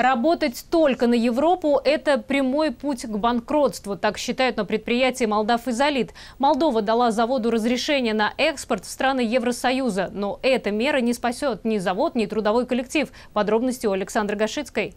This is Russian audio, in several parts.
Работать только на Европу – это прямой путь к банкротству, так считают на предприятии «Молдав Изолит». Молдова дала заводу разрешение на экспорт в страны Евросоюза, но эта мера не спасет ни завод, ни трудовой коллектив. Подробности у Александры Гашицкой.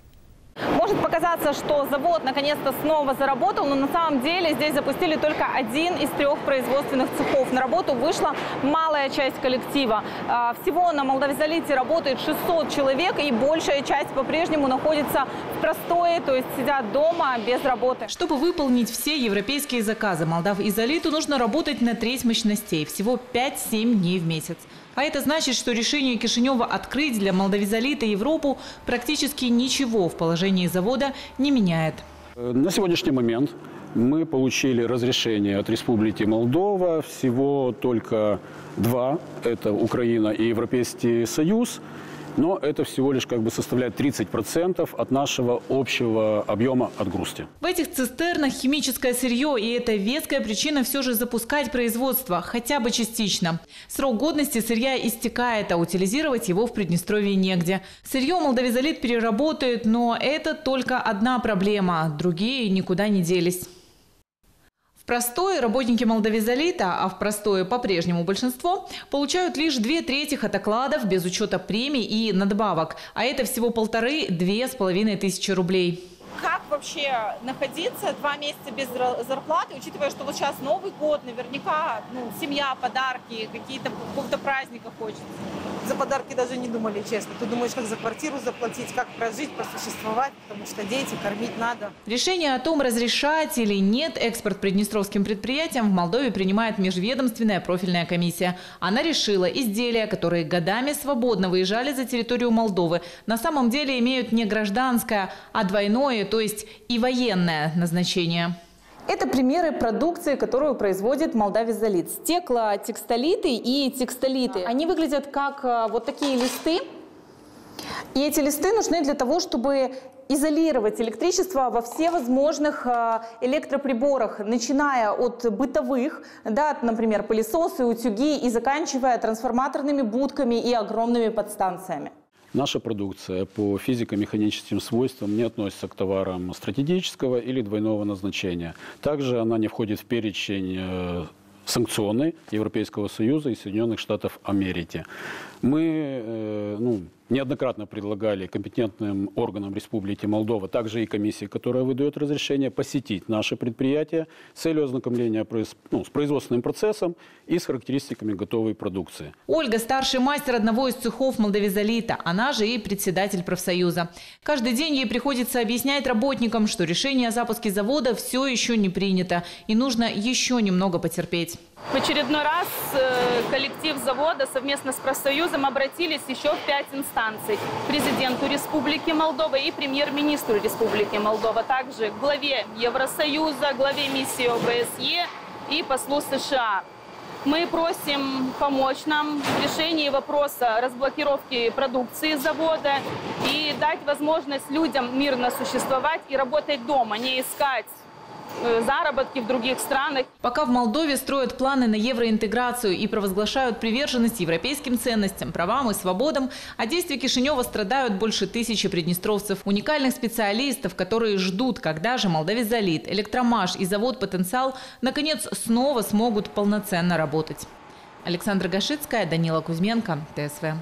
Может показаться, что завод наконец-то снова заработал, но на самом деле здесь запустили только один из трех производственных цехов. На работу вышла малая часть коллектива. А, всего на Молдавизолите работает 600 человек, и большая часть по-прежнему находится в простое, то есть сидят дома без работы. Чтобы выполнить все европейские заказы Молдав Изолиту, нужно работать на треть мощностей, всего 5-7 дней в месяц. А это значит, что решение Кишинева открыть для Молдавизолита Европу практически ничего в положении завода не меняет. На сегодняшний момент мы получили разрешение от Республики Молдова. Всего только два. Это Украина и Европейский Союз но это всего лишь как бы составляет 30% от нашего общего объема отгрузки. В этих цистернах химическое сырье, и это веская причина все же запускать производство, хотя бы частично. Срок годности сырья истекает, а утилизировать его в Приднестровье негде. Сырье молдавизолит переработают, но это только одна проблема, другие никуда не делись. В простое работники Молдавизолита, а в простое по-прежнему большинство, получают лишь две трети от окладов без учета премий и надбавок. А это всего полторы-две с половиной тысячи рублей. Как вообще находиться два месяца без зарплаты, учитывая, что вот сейчас Новый год, наверняка ну, семья, подарки, какие-то какого-то праздника хочется? За подарки даже не думали, честно. Ты думаешь, как за квартиру заплатить, как прожить, просуществовать, потому что дети, кормить надо. Решение о том, разрешать или нет экспорт приднестровским предприятиям в Молдове принимает межведомственная профильная комиссия. Она решила, изделия, которые годами свободно выезжали за территорию Молдовы, на самом деле имеют не гражданское, а двойное, то есть и военное назначение. Это примеры продукции, которую производит Молдавизолит. Стекло, текстолиты и текстолиты. Они выглядят как э, вот такие листы. И эти листы нужны для того, чтобы изолировать электричество во все возможных э, электроприборах, начиная от бытовых, да, например, пылесосы, утюги и заканчивая трансформаторными будками и огромными подстанциями. Наша продукция по физико-механическим свойствам не относится к товарам стратегического или двойного назначения. Также она не входит в перечень э, санкционный Европейского Союза и Соединенных Штатов Америки. Мы э, ну, неоднократно предлагали компетентным органам Республики Молдова, также и комиссии, которая выдает разрешение, посетить наши предприятия с целью ознакомления ну, с производственным процессом и с характеристиками готовой продукции. Ольга – старший мастер одного из цехов Молдовизолита, она же и председатель профсоюза. Каждый день ей приходится объяснять работникам, что решение о запуске завода все еще не принято и нужно еще немного потерпеть. В очередной раз э, коллектив завода совместно с профсоюзом обратились еще в пять инстанций. Президенту Республики Молдова и премьер-министру Республики Молдова. Также главе Евросоюза, главе миссии ОБСЕ и послу США. Мы просим помочь нам в решении вопроса разблокировки продукции завода и дать возможность людям мирно существовать и работать дома, не искать заработки в других странах. Пока в Молдове строят планы на евроинтеграцию и провозглашают приверженность европейским ценностям, правам и свободам, а действия Кишинева страдают больше тысячи приднестровцев, уникальных специалистов, которые ждут, когда же Молдавизолит, Электромаш и завод «Потенциал» наконец снова смогут полноценно работать. Александра Гашицкая, Данила Кузьменко, ТСВ.